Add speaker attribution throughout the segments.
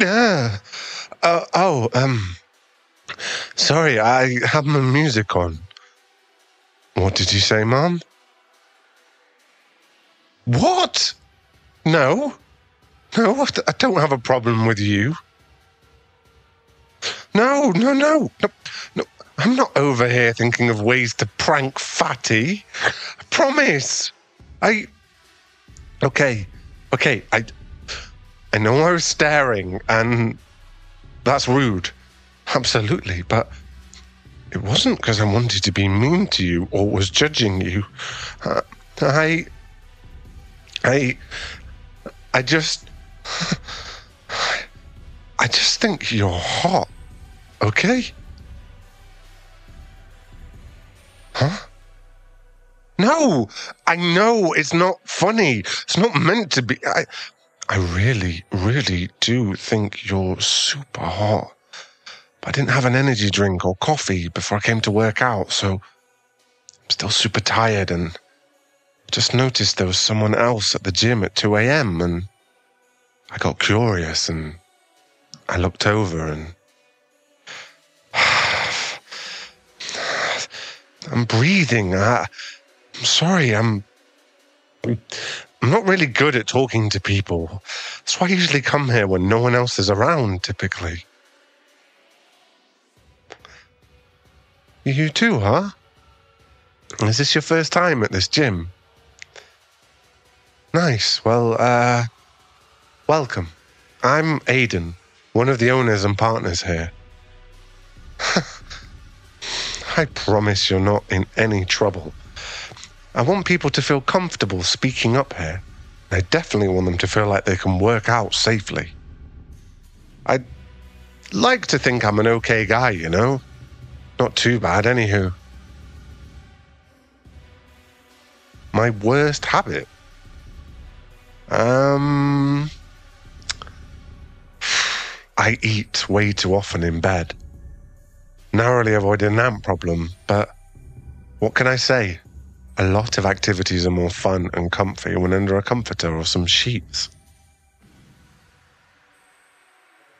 Speaker 1: Yeah. Uh, oh, um, sorry, I have my music on. What did you say, Mom? What? No. No, I don't have a problem with you. No, no, no, no, no. I'm not over here thinking of ways to prank Fatty. I promise. I. Okay, okay. I. I know I was staring, and that's rude. Absolutely, but it wasn't because I wanted to be mean to you or was judging you. Uh, I. I. I just. I just think you're hot. Okay? Huh? No, I know it's not funny. It's not meant to be. I, I really, really do think you're super hot. But I didn't have an energy drink or coffee before I came to work out, so I'm still super tired and just noticed there was someone else at the gym at 2 a.m. and I got curious and I looked over and I'm breathing. I, I'm sorry. I'm. I'm not really good at talking to people. That's why I usually come here when no one else is around, typically. You too, huh? Is this your first time at this gym? Nice. Well, uh, welcome. I'm Aiden, one of the owners and partners here. I promise you're not in any trouble. I want people to feel comfortable speaking up here. I definitely want them to feel like they can work out safely. I'd like to think I'm an okay guy, you know? Not too bad, anywho. My worst habit? Um. I eat way too often in bed. Narrowly avoided an ant problem, but what can I say? A lot of activities are more fun and comfy when under a comforter or some sheets.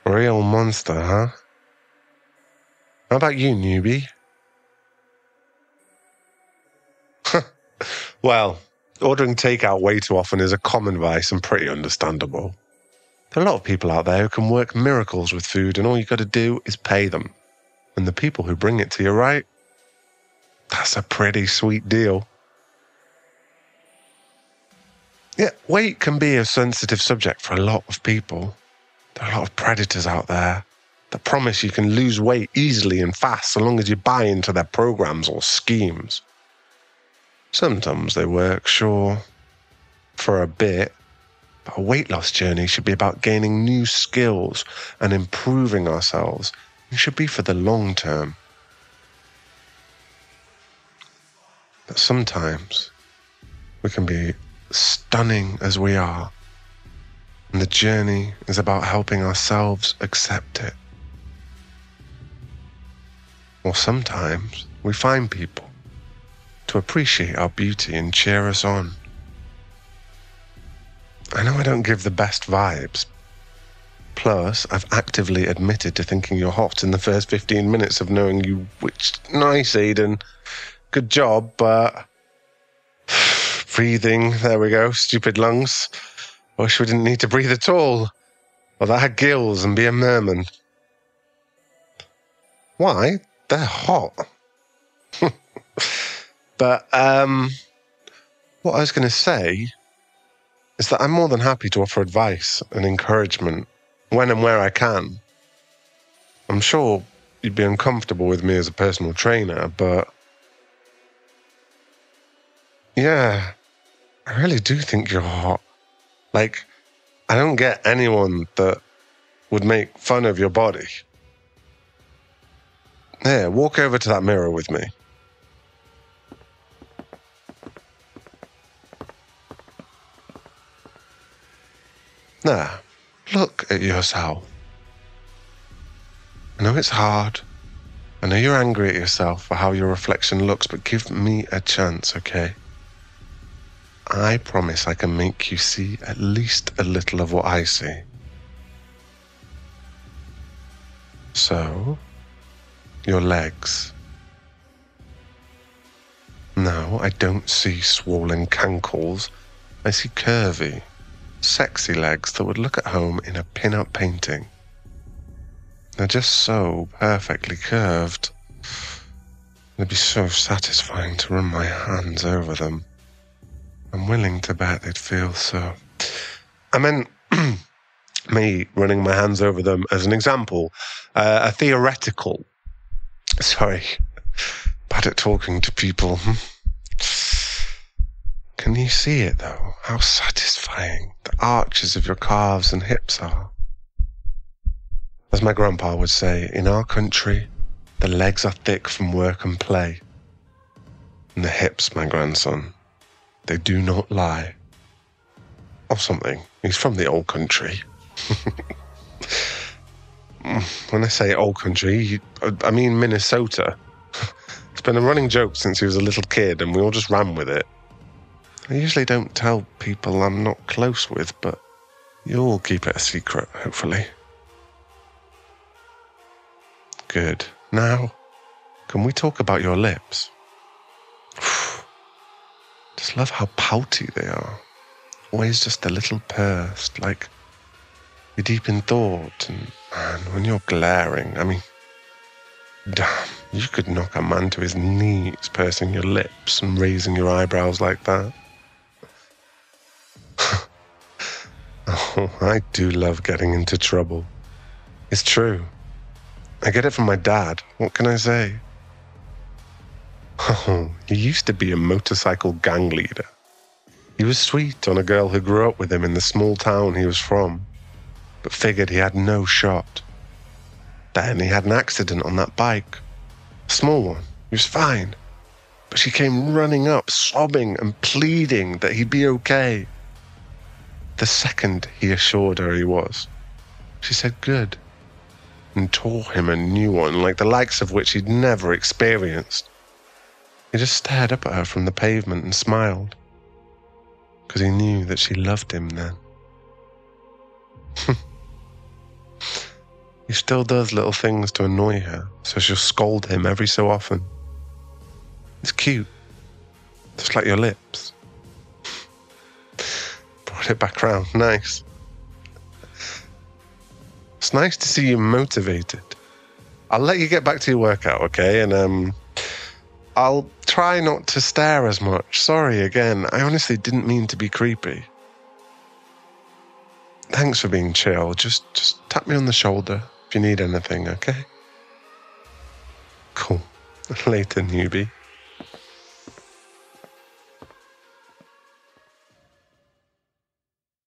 Speaker 1: Real monster, huh? How about you, newbie? well, ordering takeout way too often is a common vice and pretty understandable. There are a lot of people out there who can work miracles with food, and all you got to do is pay them. And the people who bring it to you right, that's a pretty sweet deal. Yeah, weight can be a sensitive subject for a lot of people. There are a lot of predators out there that promise you can lose weight easily and fast so long as you buy into their programs or schemes. Sometimes they work, sure, for a bit, but a weight loss journey should be about gaining new skills and improving ourselves. It should be for the long term. But sometimes we can be stunning as we are. And the journey is about helping ourselves accept it. Or sometimes we find people to appreciate our beauty and cheer us on. I know I don't give the best vibes. Plus, I've actively admitted to thinking you're hot in the first 15 minutes of knowing you, which, nice, Aiden. Good job, but breathing. There we go. Stupid lungs. Wish we didn't need to breathe at all. Or that had gills and be a merman. Why? They're hot. but um, what I was going to say is that I'm more than happy to offer advice and encouragement when and where I can. I'm sure you'd be uncomfortable with me as a personal trainer, but yeah, I really do think you're hot. Like, I don't get anyone that would make fun of your body. Here, walk over to that mirror with me. Now, look at yourself. I know it's hard. I know you're angry at yourself for how your reflection looks, but give me a chance, okay? I promise I can make you see at least a little of what I see. So, your legs. No, I don't see swollen cankles. I see curvy, sexy legs that would look at home in a pin-up painting. They're just so perfectly curved. It'd be so satisfying to run my hands over them. I'm willing to bet they'd feel so. I meant me running my hands over them as an example, uh, a theoretical. Sorry, bad at talking to people. Can you see it though? How satisfying the arches of your calves and hips are. As my grandpa would say, in our country, the legs are thick from work and play. And the hips, my grandson, they do not lie. Or something. He's from the old country. when I say old country, I mean Minnesota. It's been a running joke since he was a little kid, and we all just ran with it. I usually don't tell people I'm not close with, but you'll keep it a secret, hopefully. Good. Now, can we talk about your lips? Just love how pouty they are. Always just a little pursed, like you're deep in thought. And man, when you're glaring, I mean, damn, you could knock a man to his knees pursing your lips and raising your eyebrows like that. oh, I do love getting into trouble. It's true. I get it from my dad. What can I say? Oh, he used to be a motorcycle gang leader. He was sweet on a girl who grew up with him in the small town he was from, but figured he had no shot. Then he had an accident on that bike. A small one. He was fine. But she came running up, sobbing and pleading that he'd be okay. The second he assured her he was, she said, Good and tore him a new one, like the likes of which he'd never experienced. He just stared up at her from the pavement and smiled, because he knew that she loved him then. he still does little things to annoy her, so she'll scold him every so often. It's cute, just like your lips. Brought it back round, nice. It's nice to see you motivated. I'll let you get back to your workout, okay? And um, I'll try not to stare as much. Sorry again. I honestly didn't mean to be creepy. Thanks for being chill. Just just tap me on the shoulder if you need anything, okay? Cool. Later, newbie.